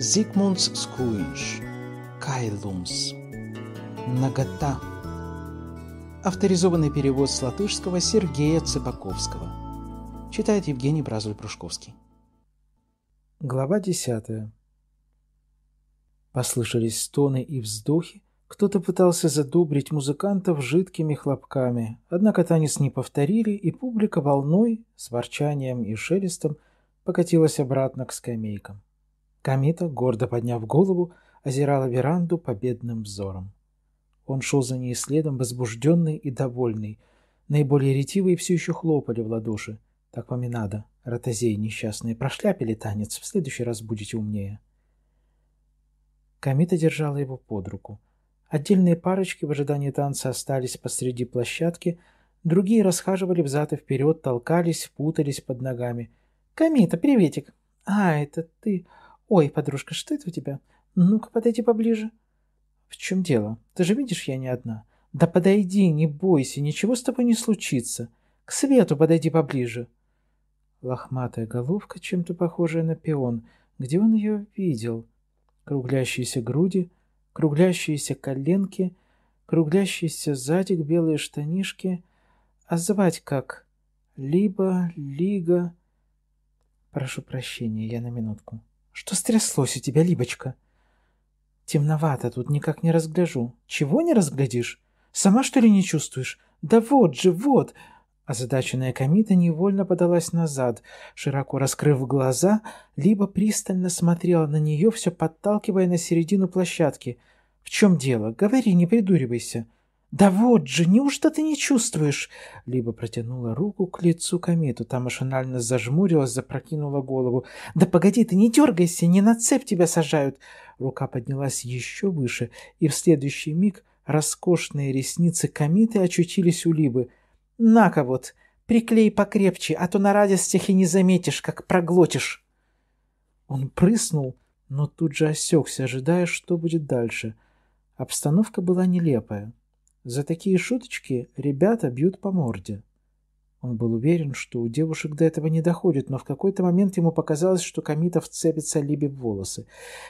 Зигмундс Скуинш. Кайлумс. Нагота. Авторизованный перевод с латышского Сергея Цыбаковского. Читает Евгений Бразуль-Прушковский. Глава десятая. Послышались стоны и вздохи. Кто-то пытался задобрить музыкантов жидкими хлопками, однако танец не повторили, и публика волной, с ворчанием и шелестом, покатилась обратно к скамейкам. Камита, гордо подняв голову, озирала веранду победным взором. Он шел за ней следом, возбужденный и довольный. Наиболее ретивые все еще хлопали в ладоши. Так вам и надо, ротозеи несчастные, прошляпили танец, в следующий раз будете умнее. Камита держала его под руку. Отдельные парочки в ожидании танца остались посреди площадки, другие расхаживали взад и вперед, толкались, путались под ногами. «Камита, приветик!» «А, это ты! Ой, подружка, что это у тебя? Ну-ка, подойди поближе!» «В чем дело? Ты же видишь, я не одна!» «Да подойди, не бойся, ничего с тобой не случится! К свету подойди поближе!» Лохматая головка, чем-то похожая на пион. Где он ее видел? круглящиеся груди, круглящиеся коленки, круглящийся задик, белые штанишки. А звать как? Либо, Лига... Прошу прощения, я на минутку. Что стряслось у тебя, Либочка? Темновато тут, никак не разгляжу. Чего не разглядишь? Сама, что ли, не чувствуешь? Да вот же, вот! Озадаченная Камита невольно подалась назад, широко раскрыв глаза, либо пристально смотрела на нее, все подталкивая на середину площадки. «В чем дело? Говори, не придуривайся». «Да вот же, неужто ты не чувствуешь?» Либо протянула руку к лицу Камиту, та машинально зажмурилась, запрокинула голову. «Да погоди, ты не дергайся, не на цепь тебя сажают!» Рука поднялась еще выше, и в следующий миг роскошные ресницы Камиты очутились у Либы – на-ка вот, приклей покрепче, а то на радостях и не заметишь, как проглотишь. Он прыснул, но тут же осекся, ожидая, что будет дальше. Обстановка была нелепая. За такие шуточки ребята бьют по морде. Он был уверен, что у девушек до этого не доходит, но в какой-то момент ему показалось, что Камитов цепится Либе в волосы.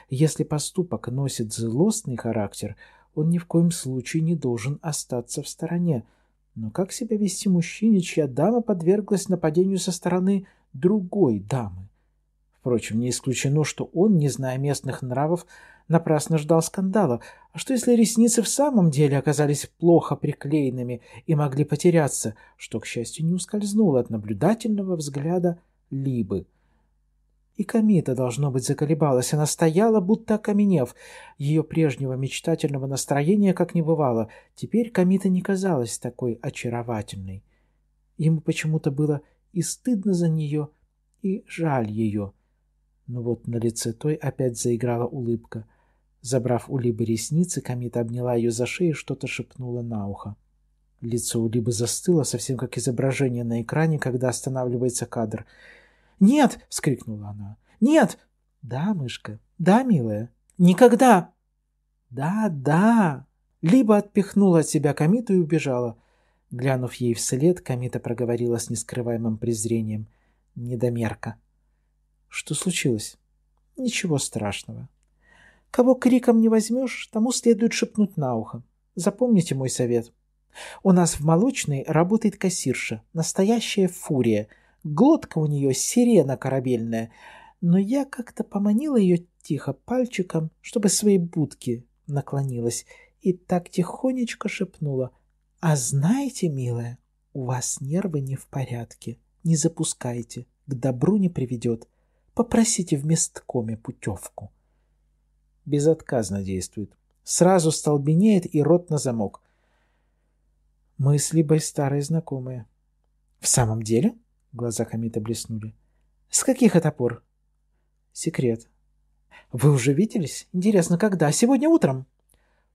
Если поступок носит злостный характер, он ни в коем случае не должен остаться в стороне — но как себя вести мужчине, чья дама подверглась нападению со стороны другой дамы? Впрочем, не исключено, что он, не зная местных нравов, напрасно ждал скандала. А что если ресницы в самом деле оказались плохо приклеенными и могли потеряться, что, к счастью, не ускользнуло от наблюдательного взгляда Либы? И Камита, должно быть, заколебалась. Она стояла, будто окаменев. Ее прежнего мечтательного настроения как не бывало. Теперь Камита не казалась такой очаровательной. Ему почему-то было и стыдно за нее, и жаль ее. Но вот на лице той опять заиграла улыбка. Забрав у Либы ресницы, Камита обняла ее за шею и что-то шепнула на ухо. Лицо у Либы застыло, совсем как изображение на экране, когда останавливается кадр — «Нет!» — вскрикнула она. «Нет!» «Да, мышка, да, милая, никогда!» «Да, да!» Либо отпихнула от себя Камиту и убежала. Глянув ей вслед, Камита проговорила с нескрываемым презрением. «Недомерка!» «Что случилось?» «Ничего страшного. Кого криком не возьмешь, тому следует шепнуть на ухо. Запомните мой совет. У нас в молочной работает кассирша, настоящая фурия — Глотка у нее сирена корабельная, но я как-то поманила ее тихо пальчиком, чтобы своей будки наклонилась, и так тихонечко шепнула. «А знаете, милая, у вас нервы не в порядке. Не запускайте, к добру не приведет. Попросите в месткоме путевку». Безотказно действует. Сразу столбенеет и рот на замок. Мы с старые знакомые. «В самом деле?» Глаза Хамита блеснули. «С каких это пор?» «Секрет». «Вы уже виделись? Интересно, когда? Сегодня утром?»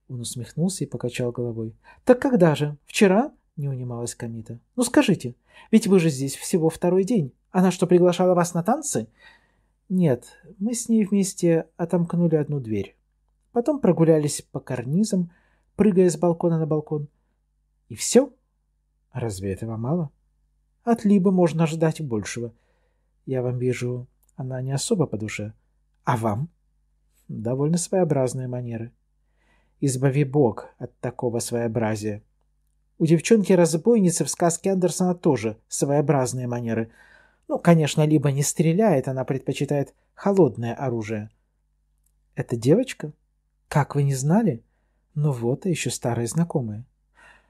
Он усмехнулся и покачал головой. «Так когда же? Вчера?» — не унималась Камита. «Ну скажите, ведь вы же здесь всего второй день. Она что, приглашала вас на танцы?» «Нет, мы с ней вместе отомкнули одну дверь. Потом прогулялись по карнизам, прыгая с балкона на балкон. И все? Разве этого мало?» От Либы можно ждать большего. Я вам вижу Она не особо по душе. А вам? Довольно своеобразные манеры. Избави Бог от такого своеобразия. У девчонки-разбойницы в сказке Андерсона тоже своеобразные манеры. Ну, конечно, либо не стреляет, она предпочитает холодное оружие. Это девочка? Как вы не знали? Ну вот, а еще старые знакомые.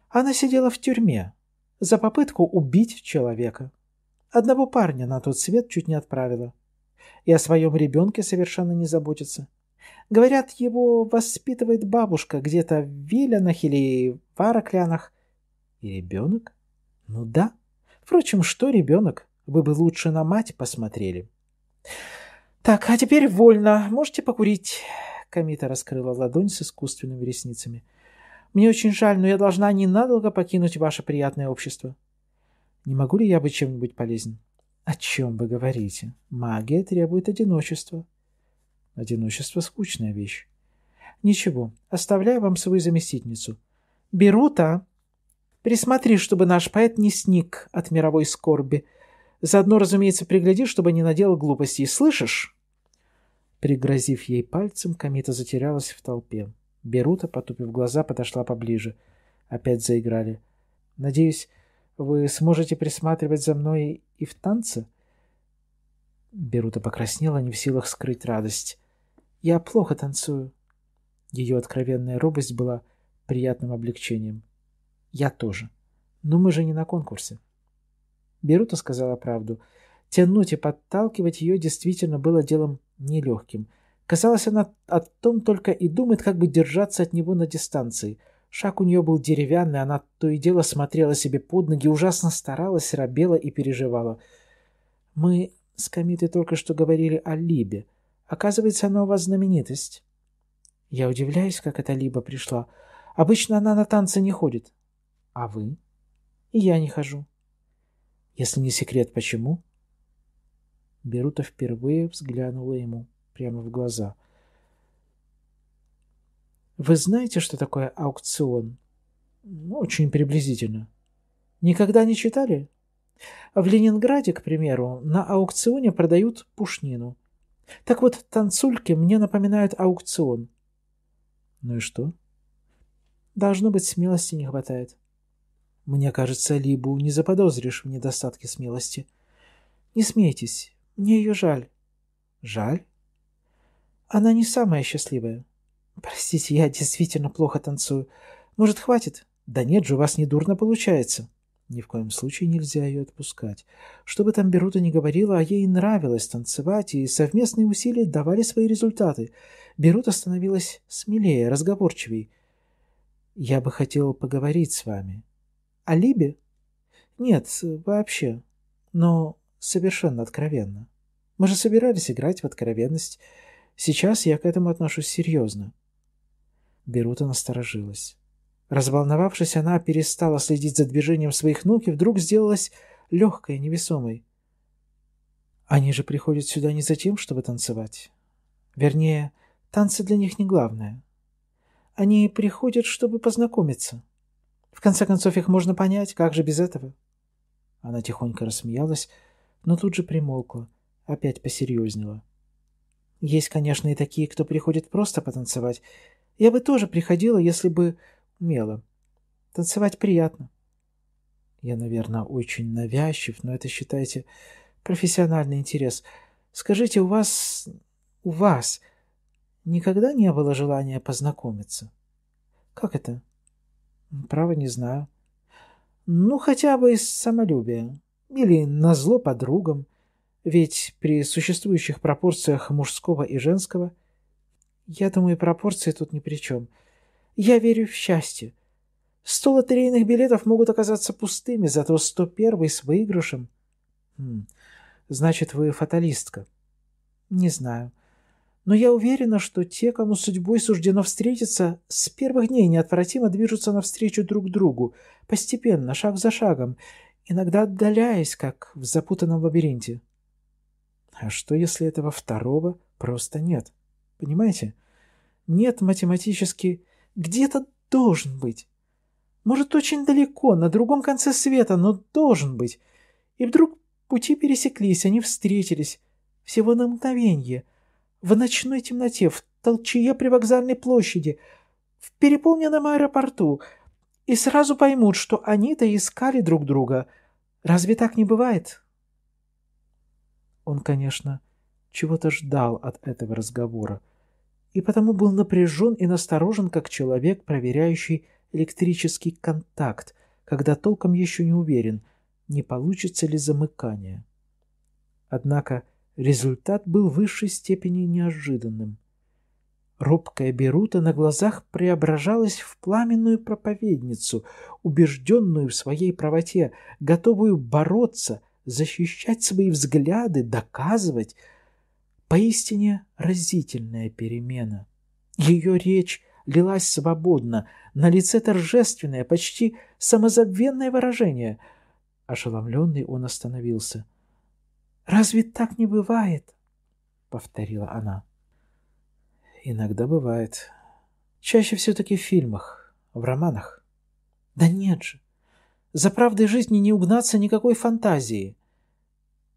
Она сидела в тюрьме за попытку убить человека. Одного парня на тот свет чуть не отправила. И о своем ребенке совершенно не заботится. Говорят, его воспитывает бабушка где-то в Вилянах или в Араклянах. И ребенок? Ну да. Впрочем, что ребенок? Вы бы лучше на мать посмотрели. Так, а теперь вольно. Можете покурить. Камита раскрыла ладонь с искусственными ресницами. Мне очень жаль, но я должна ненадолго покинуть ваше приятное общество. Не могу ли я быть чем-нибудь полезен? О чем вы говорите? Магия требует одиночества. Одиночество — скучная вещь. Ничего, оставляю вам свою заместительницу. Берута, присмотри, чтобы наш поэт не сник от мировой скорби. Заодно, разумеется, пригляди, чтобы не наделал глупостей. Слышишь? Пригрозив ей пальцем, Камита затерялась в толпе. Берута, потупив глаза, подошла поближе. Опять заиграли. «Надеюсь, вы сможете присматривать за мной и в танце?» Берута покраснела, не в силах скрыть радость. Я плохо танцую. Ее откровенная робость была приятным облегчением. Я тоже. Но мы же не на конкурсе. Берута сказала правду. Тянуть и подталкивать ее действительно было делом нелегким. Казалось, она о том только и думает, как бы держаться от него на дистанции. Шаг у нее был деревянный, она то и дело смотрела себе под ноги, ужасно старалась, робела и переживала. Мы с Камитой только что говорили о Либе. Оказывается, она у вас знаменитость. Я удивляюсь, как эта Либа пришла. Обычно она на танцы не ходит. А вы? И я не хожу. Если не секрет, почему? Берута впервые взглянула ему прямо в глаза. Вы знаете, что такое аукцион? Ну, очень приблизительно. Никогда не читали? В Ленинграде, к примеру, на аукционе продают пушнину. Так вот, танцульки мне напоминают аукцион. Ну и что? Должно быть, смелости не хватает. Мне кажется, Либу не заподозришь в недостатке смелости. Не смейтесь, мне ее жаль. Жаль? Она не самая счастливая. Простите, я действительно плохо танцую. Может, хватит? Да нет же, у вас недурно получается. Ни в коем случае нельзя ее отпускать. Что бы там Берута ни говорила, а ей нравилось танцевать, и совместные усилия давали свои результаты. Берута становилась смелее, разговорчивей. «Я бы хотел поговорить с вами». «О Либе?» «Нет, вообще. Но совершенно откровенно. Мы же собирались играть в откровенность. Сейчас я к этому отношусь серьезно». Берута насторожилась. Разволновавшись, она перестала следить за движением своих ног и вдруг сделалась легкой, невесомой. Они же приходят сюда не за тем, чтобы танцевать. Вернее, танцы для них не главное. Они приходят, чтобы познакомиться. В конце концов, их можно понять, как же без этого? Она тихонько рассмеялась, но тут же примолкла, опять посерьезнела. Есть, конечно, и такие, кто приходит просто потанцевать. Я бы тоже приходила, если бы умела. Танцевать приятно. Я, наверное, очень навязчив, но это, считайте, профессиональный интерес. Скажите, у вас... у вас никогда не было желания познакомиться? Как это? Право не знаю. Ну, хотя бы из самолюбия. Или назло подругам. Ведь при существующих пропорциях мужского и женского... Я думаю, пропорции тут ни при чем. — я верю в счастье. Сто лотерейных билетов могут оказаться пустыми, зато сто первый с выигрышем. Хм, значит, вы фаталистка. Не знаю. Но я уверена, что те, кому судьбой суждено встретиться, с первых дней неотвратимо движутся навстречу друг другу, постепенно, шаг за шагом, иногда отдаляясь, как в запутанном лабиринте. А что, если этого второго просто нет? Понимаете? Нет математически где-то должен быть. Может, очень далеко, на другом конце света, но должен быть. И вдруг пути пересеклись, они встретились. Всего на мгновенье. В ночной темноте, в толчье при вокзальной площади, в переполненном аэропорту. И сразу поймут, что они-то искали друг друга. Разве так не бывает? Он, конечно, чего-то ждал от этого разговора, и потому был напряжен и насторожен, как человек, проверяющий электрический контакт, когда толком еще не уверен, не получится ли замыкание. Однако результат был в высшей степени неожиданным. Робкая Берута на глазах преображалась в пламенную проповедницу, убежденную в своей правоте, готовую бороться, защищать свои взгляды, доказывать. Поистине разительная перемена. Ее речь лилась свободно, на лице торжественное, почти самозабвенное выражение. Ошеломленный он остановился. «Разве так не бывает?» — повторила она. «Иногда бывает. Чаще все-таки в фильмах, в романах». «Да нет же! За правдой жизни не угнаться никакой фантазии!»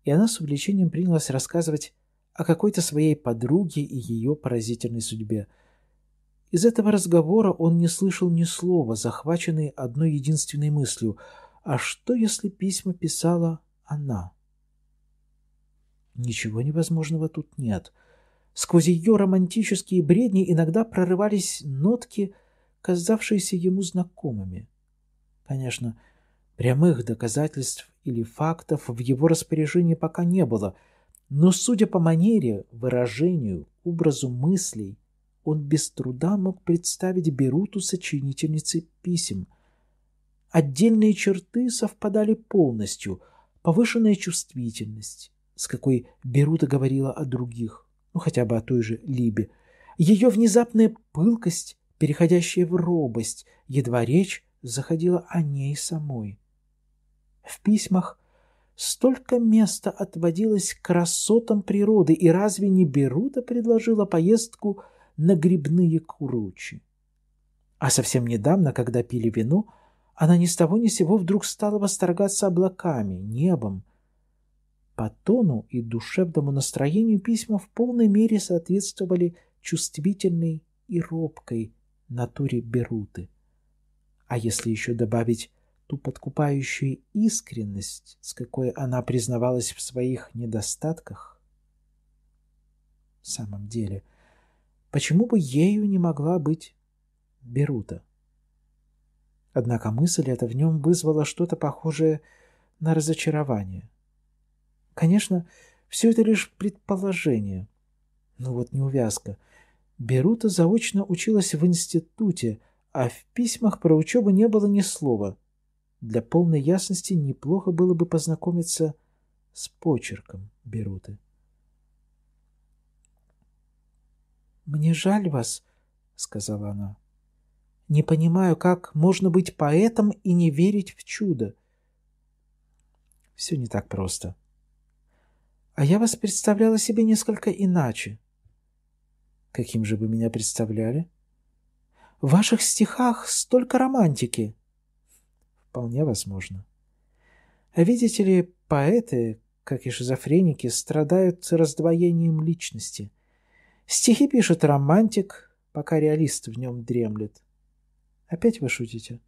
И она с увлечением принялась рассказывать о какой-то своей подруге и ее поразительной судьбе — из этого разговора он не слышал ни слова, захваченный одной единственной мыслью. А что, если письма писала она? Ничего невозможного тут нет. Сквозь ее романтические бредни иногда прорывались нотки, казавшиеся ему знакомыми. Конечно, прямых доказательств или фактов в его распоряжении пока не было, но, судя по манере, выражению, образу мыслей, он без труда мог представить Беруту сочинительницей писем. Отдельные черты совпадали полностью, повышенная чувствительность, с какой Берута говорила о других, ну хотя бы о той же Либе, ее внезапная пылкость, переходящая в робость, едва речь заходила о ней самой. В письмах столько места отводилось красотам природы, и разве не Берута предложила поездку на грибные куручи. А совсем недавно, когда пили вино, она ни с того ни сего вдруг стала восторгаться облаками, небом. По тону и душевному настроению письма в полной мере соответствовали чувствительной и робкой натуре Беруты. А если еще добавить ту подкупающую искренность, с какой она признавалась в своих недостатках, в самом деле – Почему бы ею не могла быть Берута? Однако мысль эта в нем вызвала что-то похожее на разочарование. Конечно, все это лишь предположение. Но вот неувязка. Берута заочно училась в институте, а в письмах про учебу не было ни слова. Для полной ясности неплохо было бы познакомиться с почерком Беруты. «Мне жаль вас», — сказала она. «Не понимаю, как можно быть поэтом и не верить в чудо». «Все не так просто». «А я вас представляла себе несколько иначе». «Каким же вы меня представляли?» «В ваших стихах столько романтики». «Вполне возможно». А видите ли, поэты, как и шизофреники, страдают раздвоением личности — Стихи пишет романтик, пока реалист в нем дремлет. Опять вы шутите?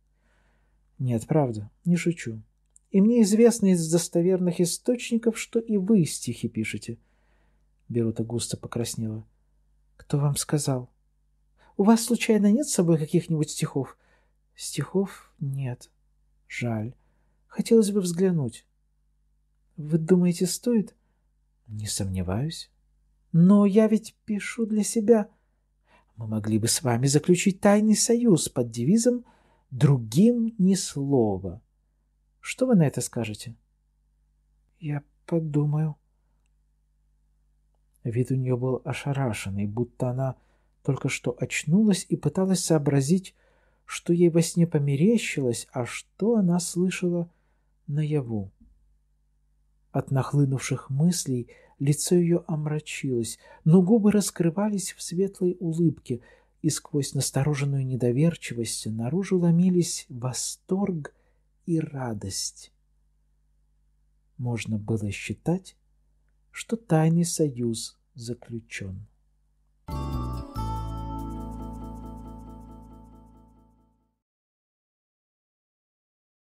Нет, правда, не шучу. И мне известно из достоверных источников, что и вы стихи пишете. Берута густо покраснела. Кто вам сказал? У вас, случайно, нет с собой каких-нибудь стихов? Стихов нет. Жаль. Хотелось бы взглянуть. Вы думаете, стоит? Не сомневаюсь. Но я ведь пишу для себя. Мы могли бы с вами заключить тайный союз под девизом «Другим ни слова». Что вы на это скажете? Я подумаю. Вид у нее был ошарашенный, будто она только что очнулась и пыталась сообразить, что ей во сне померещилось, а что она слышала наяву. От нахлынувших мыслей Лицо ее омрачилось, но губы раскрывались в светлой улыбке, и сквозь настороженную недоверчивость наружу ломились восторг и радость. Можно было считать, что тайный союз заключен.